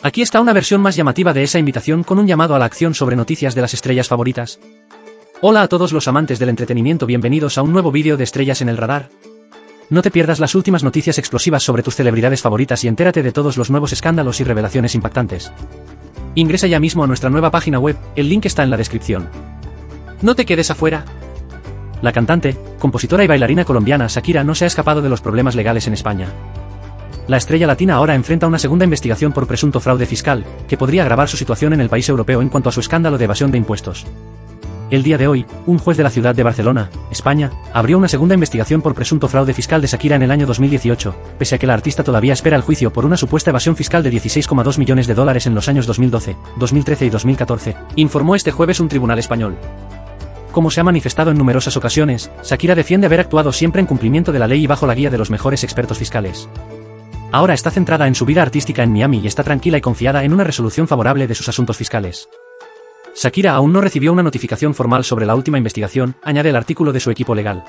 Aquí está una versión más llamativa de esa invitación con un llamado a la acción sobre noticias de las estrellas favoritas. Hola a todos los amantes del entretenimiento, bienvenidos a un nuevo vídeo de Estrellas en el Radar. No te pierdas las últimas noticias explosivas sobre tus celebridades favoritas y entérate de todos los nuevos escándalos y revelaciones impactantes. Ingresa ya mismo a nuestra nueva página web, el link está en la descripción. No te quedes afuera. La cantante, compositora y bailarina colombiana Shakira no se ha escapado de los problemas legales en España. La estrella latina ahora enfrenta una segunda investigación por presunto fraude fiscal, que podría agravar su situación en el país europeo en cuanto a su escándalo de evasión de impuestos. El día de hoy, un juez de la ciudad de Barcelona, España, abrió una segunda investigación por presunto fraude fiscal de Shakira en el año 2018, pese a que la artista todavía espera el juicio por una supuesta evasión fiscal de 16,2 millones de dólares en los años 2012, 2013 y 2014, informó este jueves un tribunal español. Como se ha manifestado en numerosas ocasiones, Shakira defiende haber actuado siempre en cumplimiento de la ley y bajo la guía de los mejores expertos fiscales. Ahora está centrada en su vida artística en Miami y está tranquila y confiada en una resolución favorable de sus asuntos fiscales. Shakira aún no recibió una notificación formal sobre la última investigación, añade el artículo de su equipo legal.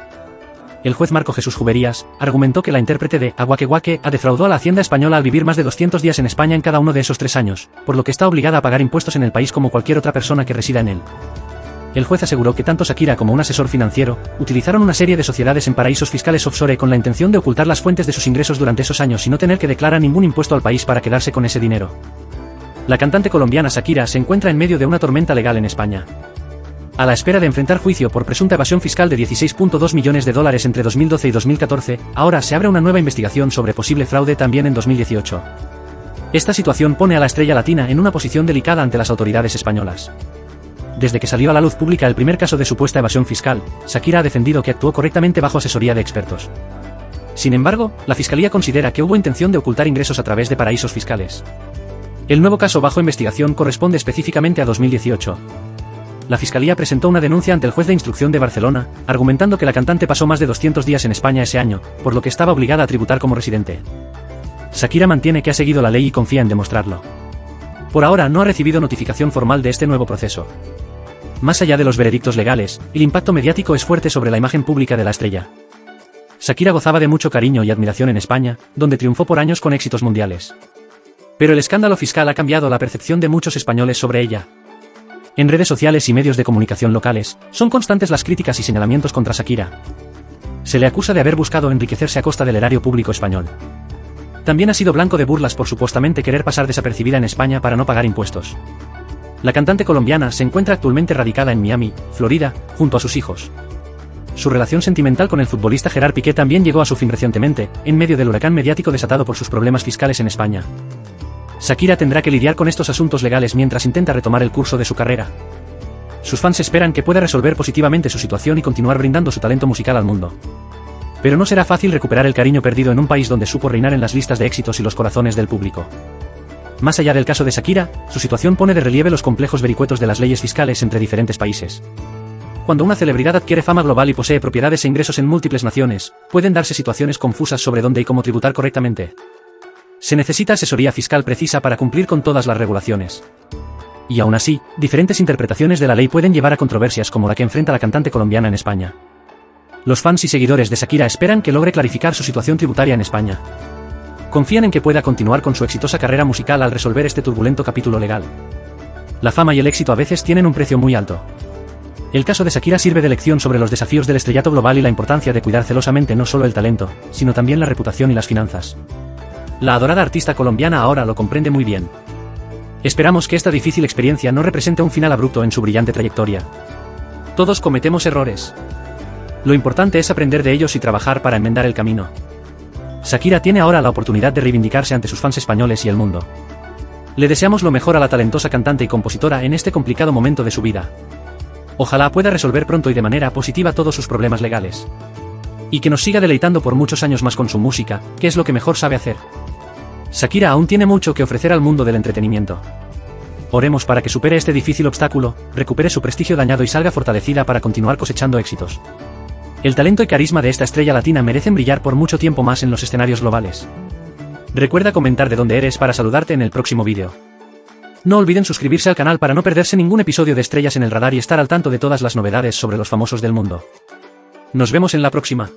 El juez Marco Jesús Juberías argumentó que la intérprete de Aguaqueguaque ha defraudó a la Hacienda española al vivir más de 200 días en España en cada uno de esos tres años, por lo que está obligada a pagar impuestos en el país como cualquier otra persona que resida en él. El juez aseguró que tanto Shakira como un asesor financiero utilizaron una serie de sociedades en paraísos fiscales offshore con la intención de ocultar las fuentes de sus ingresos durante esos años y no tener que declarar ningún impuesto al país para quedarse con ese dinero. La cantante colombiana Shakira se encuentra en medio de una tormenta legal en España. A la espera de enfrentar juicio por presunta evasión fiscal de 16.2 millones de dólares entre 2012 y 2014, ahora se abre una nueva investigación sobre posible fraude también en 2018. Esta situación pone a la estrella latina en una posición delicada ante las autoridades españolas. Desde que salió a la luz pública el primer caso de supuesta evasión fiscal, Shakira ha defendido que actuó correctamente bajo asesoría de expertos. Sin embargo, la Fiscalía considera que hubo intención de ocultar ingresos a través de paraísos fiscales. El nuevo caso bajo investigación corresponde específicamente a 2018. La Fiscalía presentó una denuncia ante el juez de instrucción de Barcelona, argumentando que la cantante pasó más de 200 días en España ese año, por lo que estaba obligada a tributar como residente. Shakira mantiene que ha seguido la ley y confía en demostrarlo. Por ahora no ha recibido notificación formal de este nuevo proceso. Más allá de los veredictos legales, el impacto mediático es fuerte sobre la imagen pública de la estrella. Shakira gozaba de mucho cariño y admiración en España, donde triunfó por años con éxitos mundiales. Pero el escándalo fiscal ha cambiado la percepción de muchos españoles sobre ella. En redes sociales y medios de comunicación locales, son constantes las críticas y señalamientos contra Shakira. Se le acusa de haber buscado enriquecerse a costa del erario público español. También ha sido blanco de burlas por supuestamente querer pasar desapercibida en España para no pagar impuestos. La cantante colombiana se encuentra actualmente radicada en Miami, Florida, junto a sus hijos. Su relación sentimental con el futbolista Gerard Piqué también llegó a su fin recientemente, en medio del huracán mediático desatado por sus problemas fiscales en España. Shakira tendrá que lidiar con estos asuntos legales mientras intenta retomar el curso de su carrera. Sus fans esperan que pueda resolver positivamente su situación y continuar brindando su talento musical al mundo. Pero no será fácil recuperar el cariño perdido en un país donde supo reinar en las listas de éxitos y los corazones del público. Más allá del caso de Shakira, su situación pone de relieve los complejos vericuetos de las leyes fiscales entre diferentes países. Cuando una celebridad adquiere fama global y posee propiedades e ingresos en múltiples naciones, pueden darse situaciones confusas sobre dónde y cómo tributar correctamente. Se necesita asesoría fiscal precisa para cumplir con todas las regulaciones. Y aún así, diferentes interpretaciones de la ley pueden llevar a controversias como la que enfrenta la cantante colombiana en España. Los fans y seguidores de Shakira esperan que logre clarificar su situación tributaria en España confían en que pueda continuar con su exitosa carrera musical al resolver este turbulento capítulo legal. La fama y el éxito a veces tienen un precio muy alto. El caso de Shakira sirve de lección sobre los desafíos del estrellato global y la importancia de cuidar celosamente no solo el talento, sino también la reputación y las finanzas. La adorada artista colombiana ahora lo comprende muy bien. Esperamos que esta difícil experiencia no represente un final abrupto en su brillante trayectoria. Todos cometemos errores. Lo importante es aprender de ellos y trabajar para enmendar el camino. Shakira tiene ahora la oportunidad de reivindicarse ante sus fans españoles y el mundo. Le deseamos lo mejor a la talentosa cantante y compositora en este complicado momento de su vida. Ojalá pueda resolver pronto y de manera positiva todos sus problemas legales. Y que nos siga deleitando por muchos años más con su música, que es lo que mejor sabe hacer. Shakira aún tiene mucho que ofrecer al mundo del entretenimiento. Oremos para que supere este difícil obstáculo, recupere su prestigio dañado y salga fortalecida para continuar cosechando éxitos. El talento y carisma de esta estrella latina merecen brillar por mucho tiempo más en los escenarios globales. Recuerda comentar de dónde eres para saludarte en el próximo vídeo. No olviden suscribirse al canal para no perderse ningún episodio de Estrellas en el Radar y estar al tanto de todas las novedades sobre los famosos del mundo. Nos vemos en la próxima.